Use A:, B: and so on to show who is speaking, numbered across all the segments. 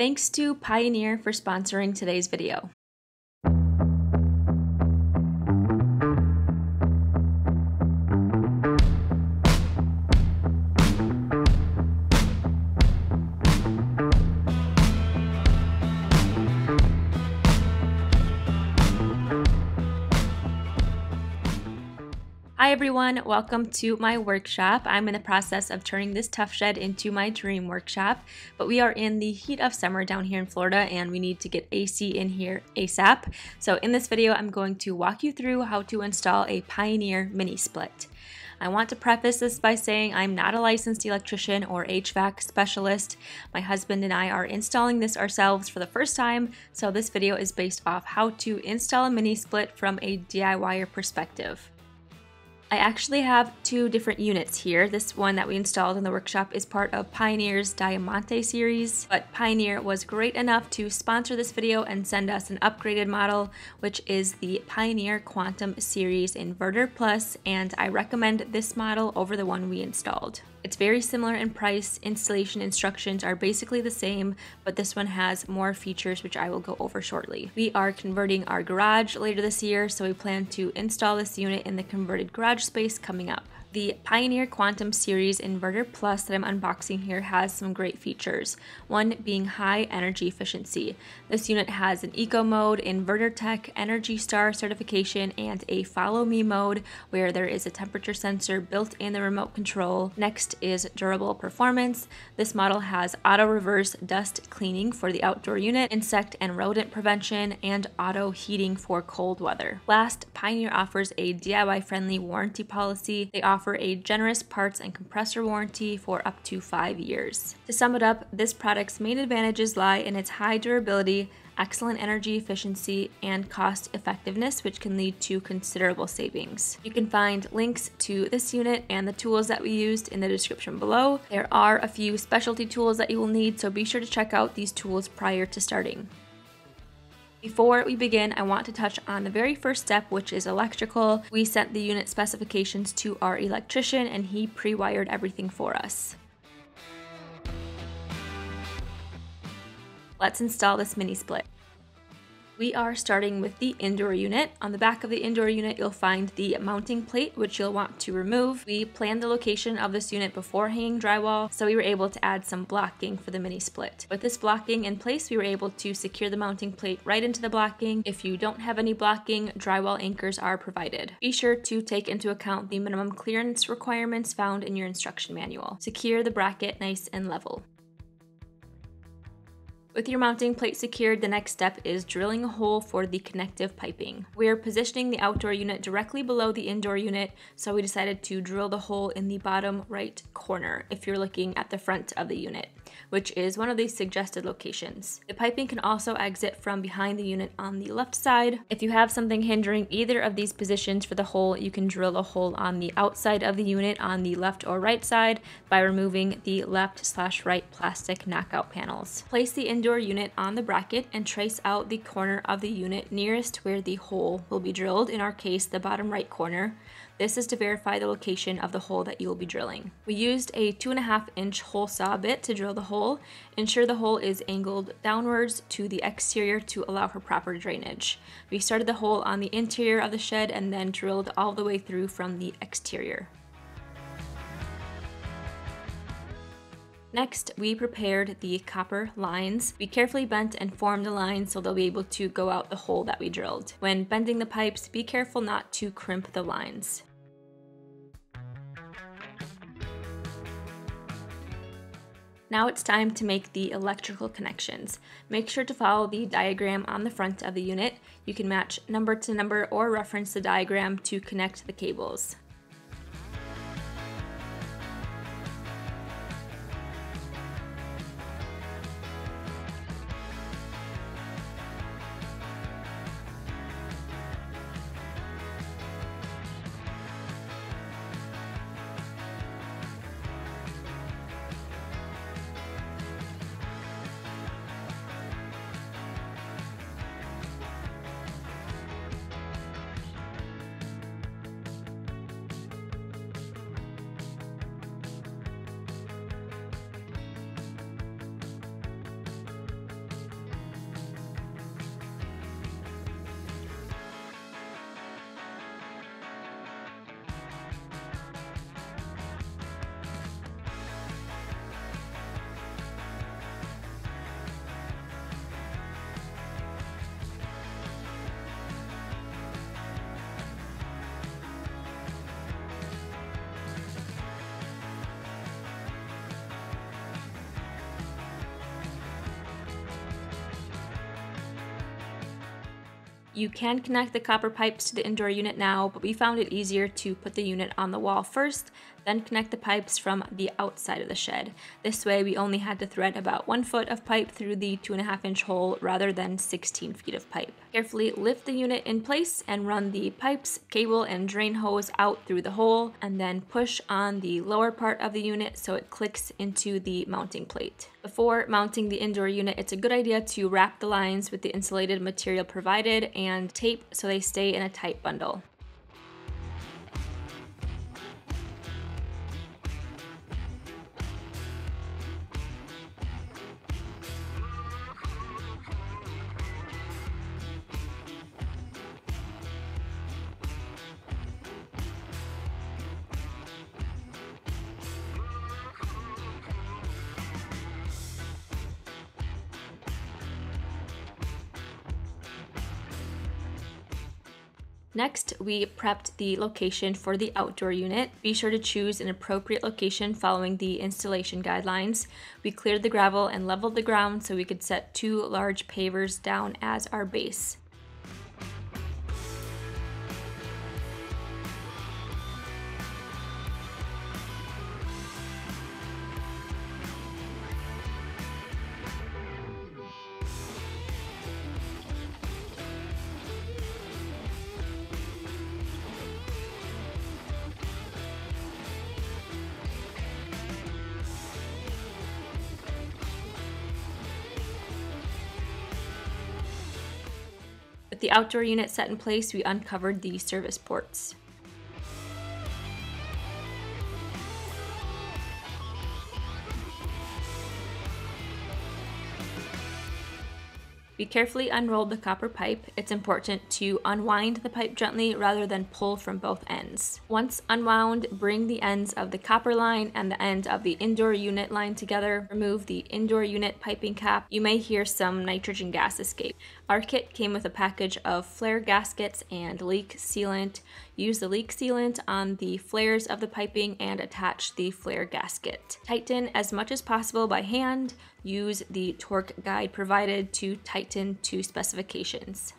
A: Thanks to Pioneer for sponsoring today's video. Hi everyone, welcome to my workshop. I'm in the process of turning this Tuff Shed into my dream workshop, but we are in the heat of summer down here in Florida and we need to get AC in here ASAP. So in this video, I'm going to walk you through how to install a Pioneer mini split. I want to preface this by saying I'm not a licensed electrician or HVAC specialist. My husband and I are installing this ourselves for the first time, so this video is based off how to install a mini split from a DIYer perspective. I actually have two different units here. This one that we installed in the workshop is part of Pioneer's Diamante series, but Pioneer was great enough to sponsor this video and send us an upgraded model, which is the Pioneer Quantum Series Inverter Plus, and I recommend this model over the one we installed. It's very similar in price. Installation instructions are basically the same, but this one has more features which I will go over shortly. We are converting our garage later this year, so we plan to install this unit in the converted garage space coming up. The Pioneer Quantum Series Inverter Plus that I'm unboxing here has some great features, one being high energy efficiency. This unit has an Eco Mode, Inverter Tech, Energy Star certification, and a Follow Me mode where there is a temperature sensor built in the remote control. Next is durable performance. This model has auto reverse dust cleaning for the outdoor unit, insect and rodent prevention, and auto heating for cold weather. Last, Pioneer offers a DIY friendly warranty policy. They offer offer a generous parts and compressor warranty for up to five years. To sum it up, this product's main advantages lie in its high durability, excellent energy efficiency, and cost effectiveness, which can lead to considerable savings. You can find links to this unit and the tools that we used in the description below. There are a few specialty tools that you will need, so be sure to check out these tools prior to starting. Before we begin, I want to touch on the very first step, which is electrical. We sent the unit specifications to our electrician and he pre-wired everything for us. Let's install this mini split. We are starting with the indoor unit. On the back of the indoor unit, you'll find the mounting plate, which you'll want to remove. We planned the location of this unit before hanging drywall, so we were able to add some blocking for the mini split. With this blocking in place, we were able to secure the mounting plate right into the blocking. If you don't have any blocking, drywall anchors are provided. Be sure to take into account the minimum clearance requirements found in your instruction manual. Secure the bracket nice and level. With your mounting plate secured, the next step is drilling a hole for the connective piping. We are positioning the outdoor unit directly below the indoor unit, so we decided to drill the hole in the bottom right corner if you're looking at the front of the unit which is one of the suggested locations. The piping can also exit from behind the unit on the left side. If you have something hindering either of these positions for the hole, you can drill a hole on the outside of the unit on the left or right side by removing the left slash right plastic knockout panels. Place the indoor unit on the bracket and trace out the corner of the unit nearest where the hole will be drilled, in our case the bottom right corner. This is to verify the location of the hole that you will be drilling. We used a two and a half inch hole saw bit to drill the hole. Ensure the hole is angled downwards to the exterior to allow for proper drainage. We started the hole on the interior of the shed and then drilled all the way through from the exterior. Next, we prepared the copper lines. We carefully bent and formed the lines so they'll be able to go out the hole that we drilled. When bending the pipes, be careful not to crimp the lines. Now it's time to make the electrical connections. Make sure to follow the diagram on the front of the unit. You can match number to number or reference the diagram to connect the cables. You can connect the copper pipes to the indoor unit now, but we found it easier to put the unit on the wall first, then connect the pipes from the outside of the shed. This way we only had to thread about one foot of pipe through the two and a half inch hole rather than 16 feet of pipe. Carefully lift the unit in place and run the pipes, cable, and drain hose out through the hole, and then push on the lower part of the unit so it clicks into the mounting plate. Before mounting the indoor unit, it's a good idea to wrap the lines with the insulated material provided and tape so they stay in a tight bundle. Next, we prepped the location for the outdoor unit. Be sure to choose an appropriate location following the installation guidelines. We cleared the gravel and leveled the ground so we could set two large pavers down as our base. The outdoor unit set in place, we uncovered the service ports. We carefully unrolled the copper pipe. It's important to unwind the pipe gently rather than pull from both ends. Once unwound, bring the ends of the copper line and the end of the indoor unit line together. Remove the indoor unit piping cap. You may hear some nitrogen gas escape. Our kit came with a package of flare gaskets and leak sealant. Use the leak sealant on the flares of the piping and attach the flare gasket. Tighten as much as possible by hand. Use the torque guide provided to tighten to specifications.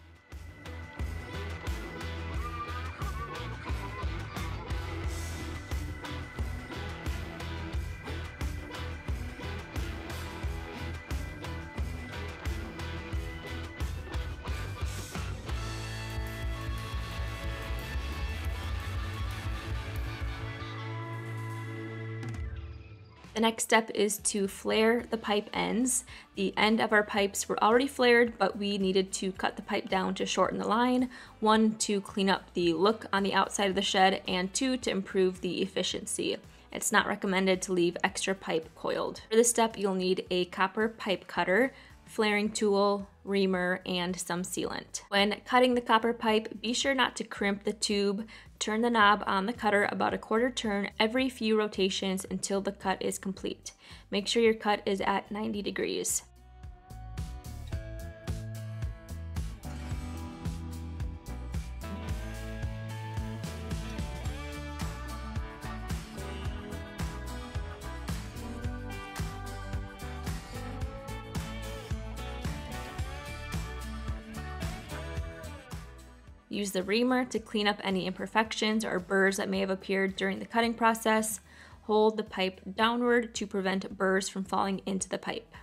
A: The next step is to flare the pipe ends. The end of our pipes were already flared, but we needed to cut the pipe down to shorten the line. One, to clean up the look on the outside of the shed, and two, to improve the efficiency. It's not recommended to leave extra pipe coiled. For this step, you'll need a copper pipe cutter, flaring tool, reamer, and some sealant. When cutting the copper pipe, be sure not to crimp the tube. Turn the knob on the cutter about a quarter turn every few rotations until the cut is complete. Make sure your cut is at 90 degrees. Use the reamer to clean up any imperfections or burrs that may have appeared during the cutting process. Hold the pipe downward to prevent burrs from falling into the pipe.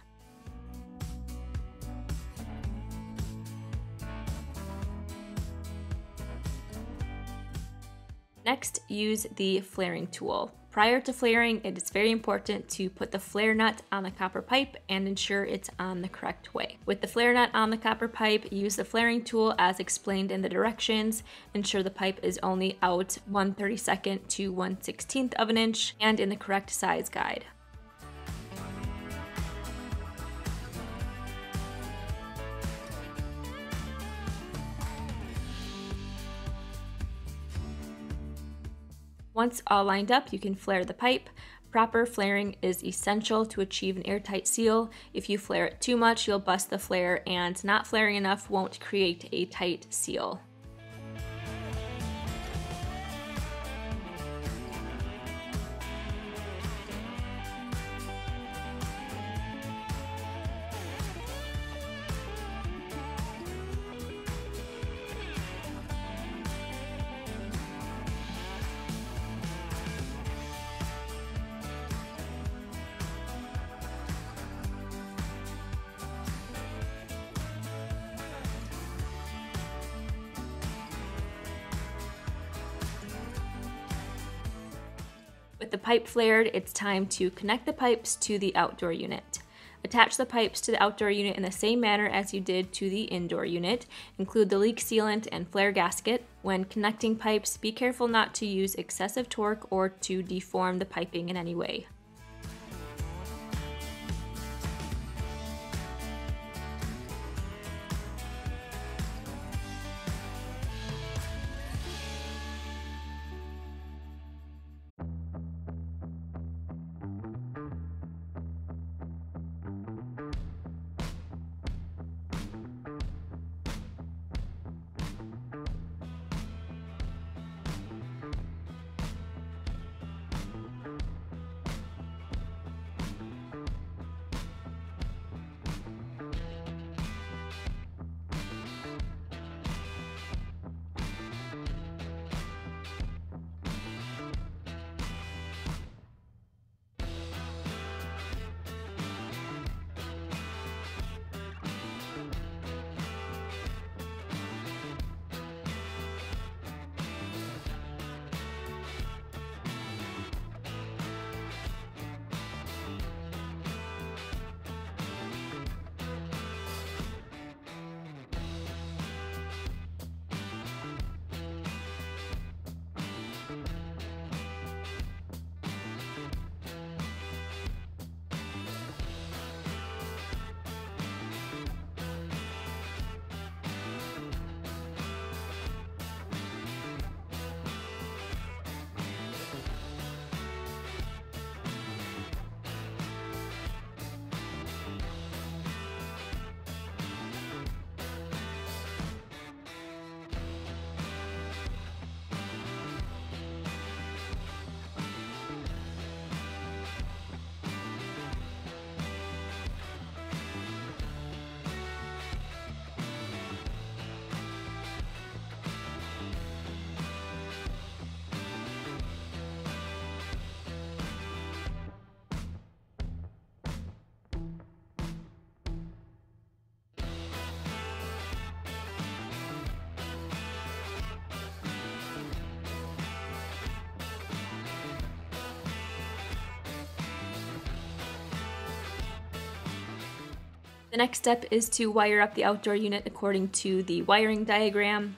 A: Next, use the flaring tool. Prior to flaring, it is very important to put the flare nut on the copper pipe and ensure it's on the correct way. With the flare nut on the copper pipe, use the flaring tool as explained in the directions. Ensure the pipe is only out 1 32nd to 1 16th of an inch and in the correct size guide. Once all lined up, you can flare the pipe. Proper flaring is essential to achieve an airtight seal. If you flare it too much, you'll bust the flare, and not flaring enough won't create a tight seal. With the pipe flared, it's time to connect the pipes to the outdoor unit. Attach the pipes to the outdoor unit in the same manner as you did to the indoor unit. Include the leak sealant and flare gasket. When connecting pipes, be careful not to use excessive torque or to deform the piping in any way. The next step is to wire up the outdoor unit according to the wiring diagram.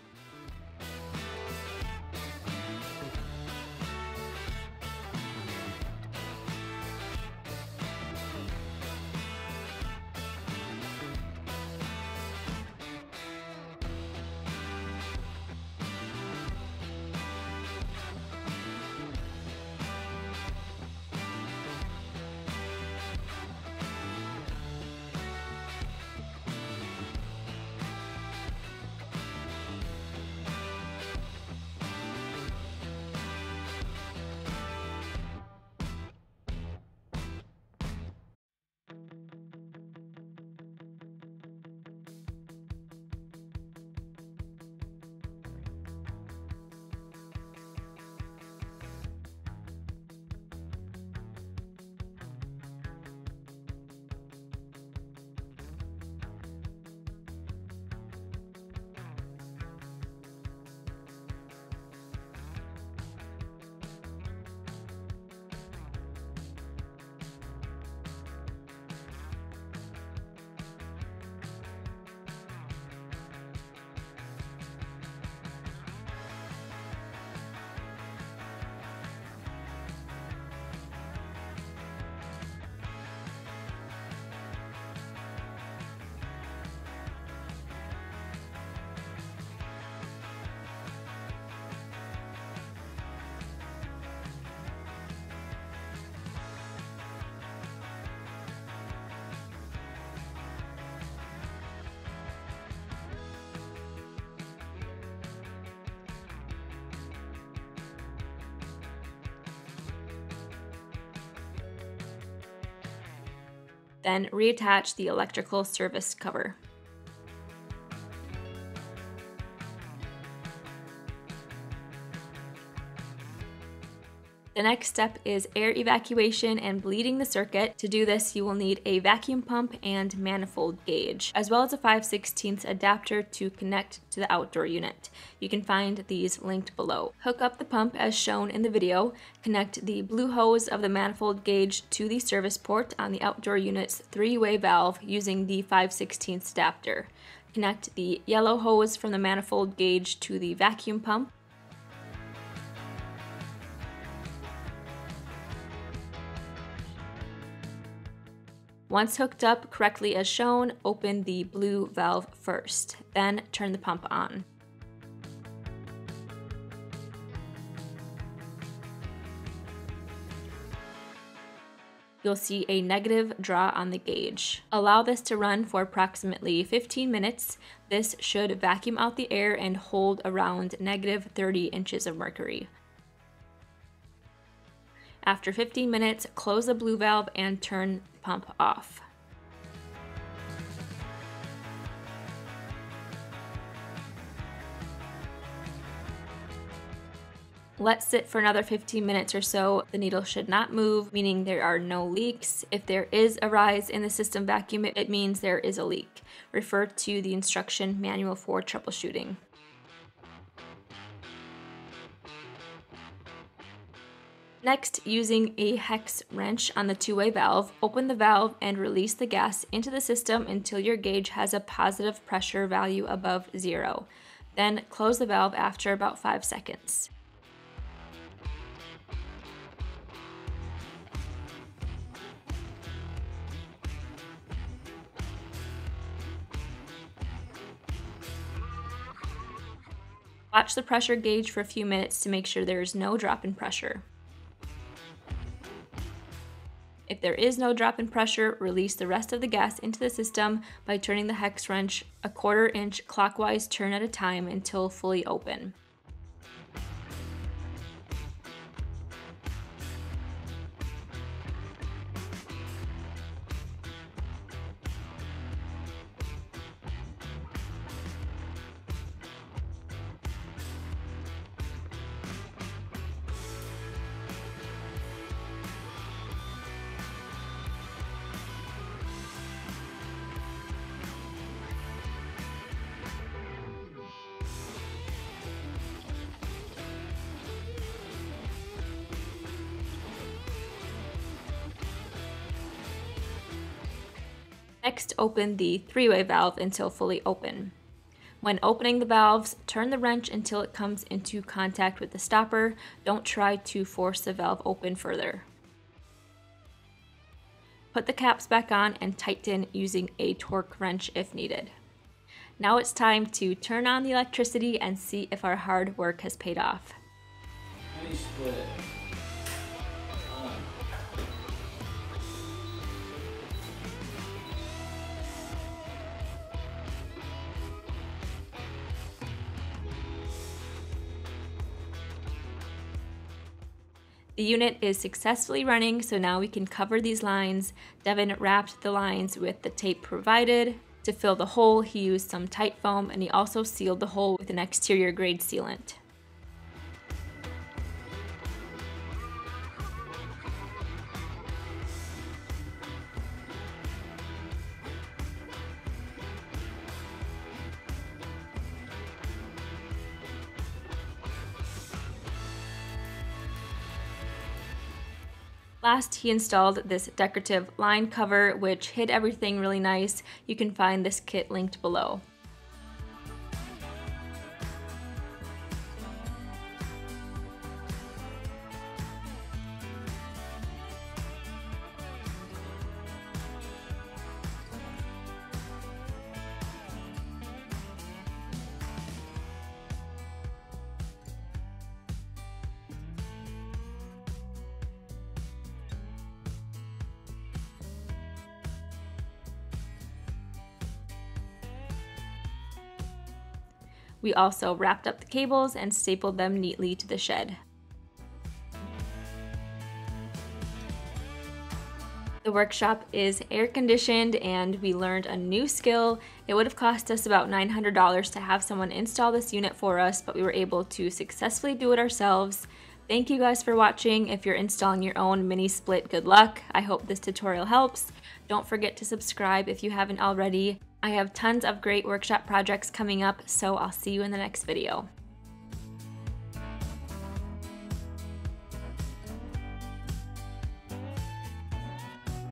A: Then reattach the electrical service cover. The next step is air evacuation and bleeding the circuit. To do this, you will need a vacuum pump and manifold gauge, as well as a 5 16 adapter to connect to the outdoor unit. You can find these linked below. Hook up the pump as shown in the video, connect the blue hose of the manifold gauge to the service port on the outdoor unit's three-way valve using the 5 16 adapter. Connect the yellow hose from the manifold gauge to the vacuum pump Once hooked up correctly as shown, open the blue valve first, then turn the pump on. You'll see a negative draw on the gauge. Allow this to run for approximately 15 minutes. This should vacuum out the air and hold around negative 30 inches of mercury. After 15 minutes, close the blue valve and turn pump off. Let sit for another 15 minutes or so. The needle should not move, meaning there are no leaks. If there is a rise in the system vacuum, it means there is a leak. Refer to the instruction manual for troubleshooting. Next, using a hex wrench on the two-way valve, open the valve and release the gas into the system until your gauge has a positive pressure value above zero. Then close the valve after about five seconds. Watch the pressure gauge for a few minutes to make sure there is no drop in pressure. If there is no drop in pressure, release the rest of the gas into the system by turning the hex wrench a quarter inch clockwise turn at a time until fully open. Next, open the three-way valve until fully open. When opening the valves, turn the wrench until it comes into contact with the stopper. Don't try to force the valve open further. Put the caps back on and tighten using a torque wrench if needed. Now it's time to turn on the electricity and see if our hard work has paid off. The unit is successfully running, so now we can cover these lines. Devin wrapped the lines with the tape provided. To fill the hole, he used some tight foam and he also sealed the hole with an exterior grade sealant. Last, he installed this decorative line cover, which hid everything really nice. You can find this kit linked below. We also wrapped up the cables and stapled them neatly to the shed. The workshop is air conditioned and we learned a new skill. It would have cost us about $900 to have someone install this unit for us, but we were able to successfully do it ourselves. Thank you guys for watching. If you're installing your own mini split, good luck. I hope this tutorial helps. Don't forget to subscribe if you haven't already. I have tons of great workshop projects coming up, so I'll see you in the next video.